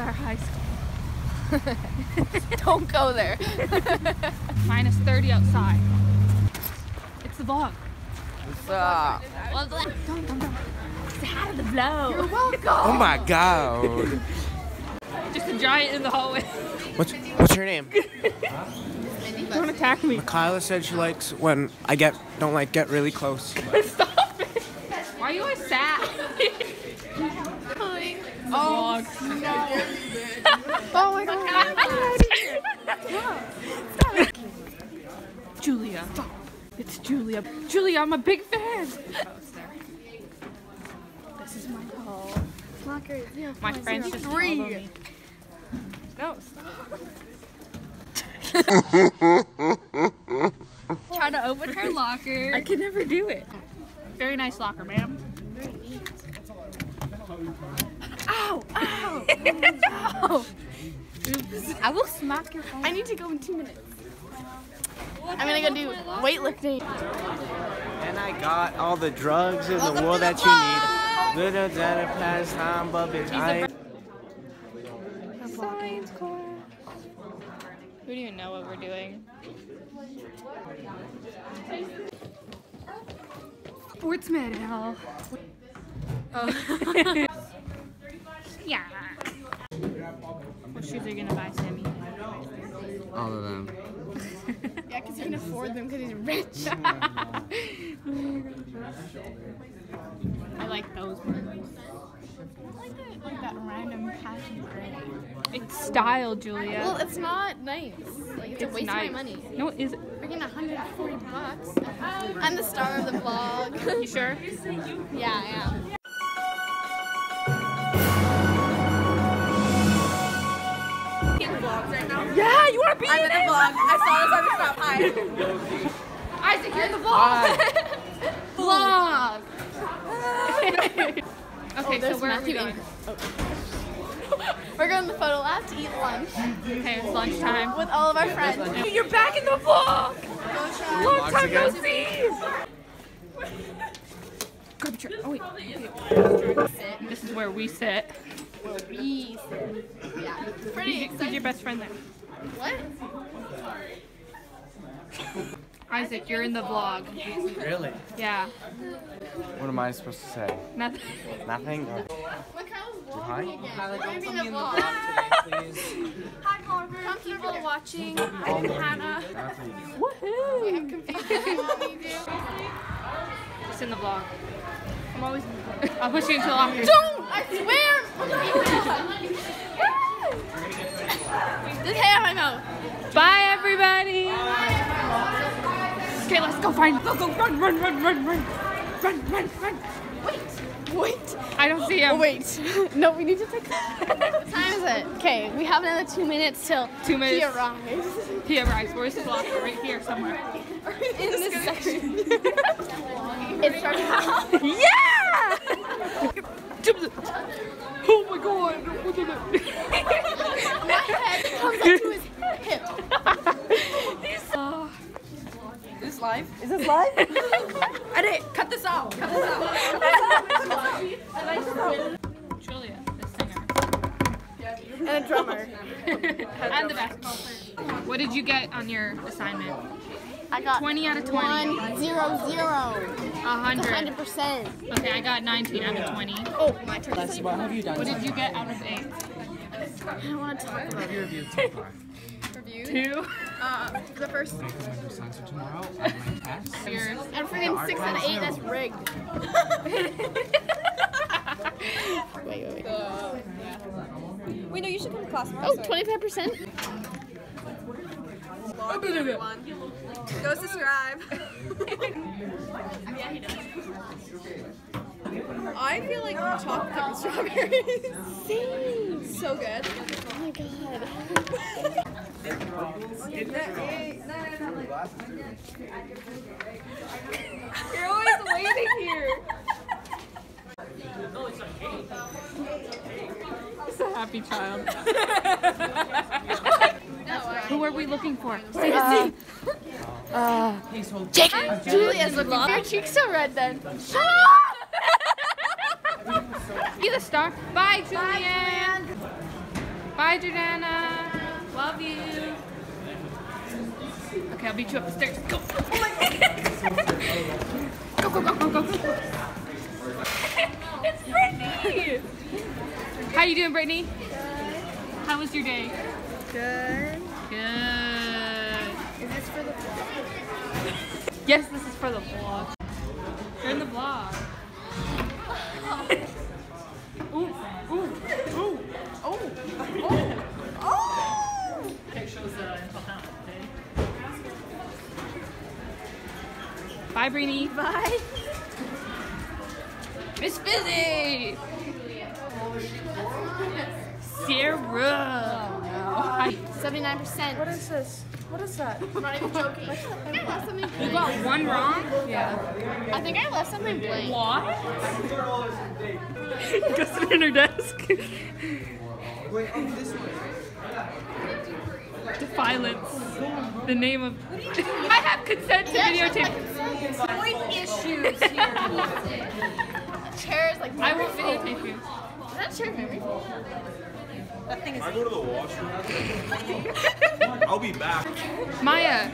there. This is our high school. Don't go there. Minus 30 outside. It's the vlog. Stop. Don't, don't, don't. Say hi to the vlog. Oh my god. Just a giant in the hallway. What's what's her name? Don't attack me. Kyla said she likes when I get don't like get really close. Stop it. Why are you always sad? Oh, no! Oh my god. Julia. It's Julia. Julia, I'm a big fan. This is my call. My friends just Three. me. No, Try to open her locker. I can never do it. Very nice locker, ma'am. Ow! Ow! Ow! I will smack your phone. I need to go in two minutes. I'm gonna go do weightlifting. And I got all the drugs in the world that you need. Little than a pastime, but bitch, I Science class. We don't even know what we're doing. Sports medal. Oh. yeah. What shoes are you gonna buy, Sammy? all of them. Yeah, because he can afford them because he's rich. I like those ones. like that, like that random passion gray. It's style, Julia. Well, it's not nice. Like, it's, a it's waste nice. of my money. No, is it? We're getting 140 bucks. I'm the star of the vlog. You sure? yeah, I am. Yeah, you wanna in the vlog. I saw this on the stop. Hi. Isaac, you're in the vlog. vlog. okay, oh, so where are we going? We're going to the photo lab to eat lunch Okay, it's lunchtime. with all of our friends. You're back in the vlog. Long time no see. Grab a chair. Oh wait. Sit. This is where we sit. We sit. Yeah. Pretty Who's, who's your best friend there? What? Isaac, you're in the vlog. Really? Yeah. What am I supposed to say? Nothing. Nothing? Look how Hi. vlogging again. We're gonna be in a vlog. Hi, Carver. Some people watching. I'm Hannah. Woohoo! I'm confused. What do you want me to do? Just in the vlog. I'm always. In the vlog. I'll push you into the locker. Don't! I swear! out my mouth. Bye, everybody. Okay, let's go find. Go, go, run, run, run, run, run. Run, run, run. Wait, wait. I don't see him. Wait. no, we need to take. what time is it? Okay, we have another two minutes till two minutes. he arrives. He arrives. Where's his locker? Right here somewhere. In this section. it started. yeah! oh my god! Uh, Is this live? Is this live? Edit! Cut this out! Cut this out! Julia, the singer. And a drummer. and the basketball player. What did you get on your assignment? I got 20 out of 20. One, zero, zero. 100. 100%. Okay, I got 19 out of 20. Oh, my turn. What have you done? What did you get out of 8? I don't want to talk about your review so far? reviews. 2? Uh, the first. Science tomorrow on my test. And freaking 6 out of 8, that's rigged. wait, wait, wait. Wait, no, you should come to class tomorrow. Oh, 25%? Go subscribe. I feel like chocolate covered strawberries. Same. So good. Oh my god. You're always waiting here. He's a happy child. Who are we looking for? Uh, uh, Jake! Julia's looking for your cheeks so red then. Shut up! Be the star. Bye, Julian. Bye, Jordana. Love you. Okay, I'll beat you up the stairs. Go. go, go, go, go, go, go. it's Brittany. How you doing, Brittany? How was your day? Good. Good. Is this for the vlog? Yes, this is for the vlog. You're in the vlog. Bye, Brini. Bye. Miss Fizzy. Sarah. Hi. 79%. What is this? What is that? I'm not even joking. I think I left something You got one wrong? Yeah. I think I left something blank. What? Goes in her desk. Defiance. The name of. I have consent to videotape. Point issues here. Chairs like I won't videotape you. Is that chair memory full? That thing is. I go to the washroom. I'll be back. Maya,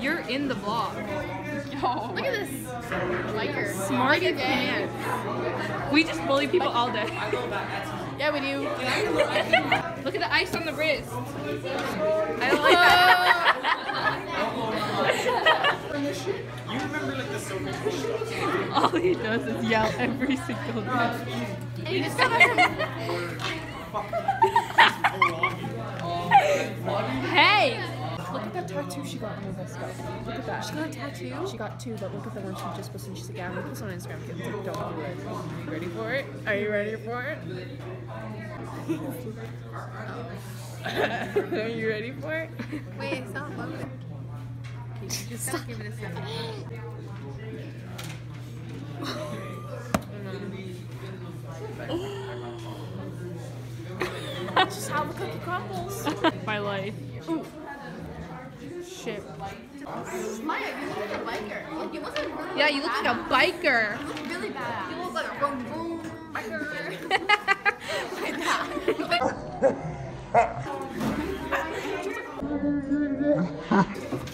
you're in the vlog. Oh. Look at this biker. Smart Biker as gang. can. We just bully people all day. Yeah, we do. Look at the ice on the wrist. I don't like that. Oh. You remember like the silver all he does is yell every single day. And you just got Hey! Look at that tattoo she got on her wrist. Look at that. She got a tattoo? She got two, but look at the one she just posted. She's like, yeah, I'm gonna post on Instagram. Kids, like, don't do it. Are you ready for it? Are you ready for it? Are you ready for it? Wait, it's not loaded. Just stop. give it a second. Just how the cookie crumbles. My life. Ooh. Shit. Maya, you look like a biker. Like, you wasn't really Yeah, you look like a biker. You look really bad. You look like a boom boom biker. like that.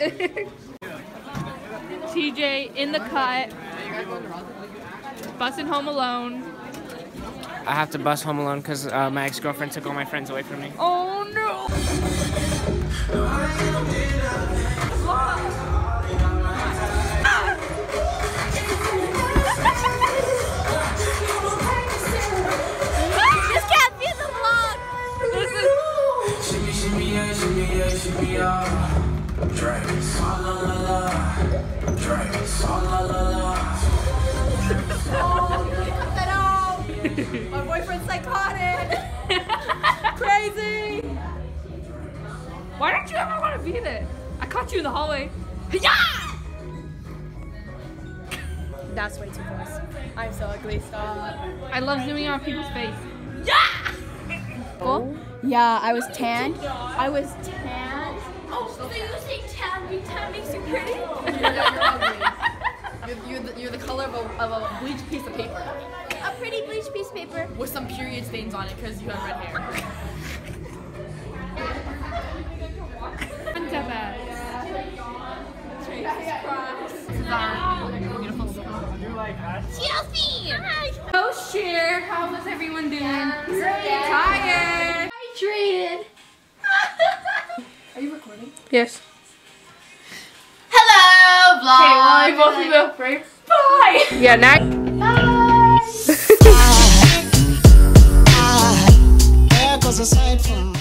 TJ in the cut. Bussin' home alone. I have to bus home alone because uh, my ex-girlfriend took all my friends away from me. Oh no! this can't be the vlog. This is Yeah, yeah, yeah. Dragons, la la la. Dragons, la la la la. Cut that out. My boyfriend's psychotic. Crazy. Why don't you ever want to be there? I caught you in the hallway. Yeah. That's way too close. I'm so ugly. Stop. I love zooming on people's face. Yeah, I was tanned. I was tanned. Oh, so you say tan, be tan makes you pretty? You're, you're, the, you're the color of a, of a bleached piece of paper A pretty bleached piece of paper. with some period stains on it because you have red hair. Chelsea! Hi! Oh, Go share. How was everyone doing? Tired. Hydrated. Are you recording? Yes. Hello, vlog. Okay, well, I both of them frame. Bye. Yeah, next. Bye. There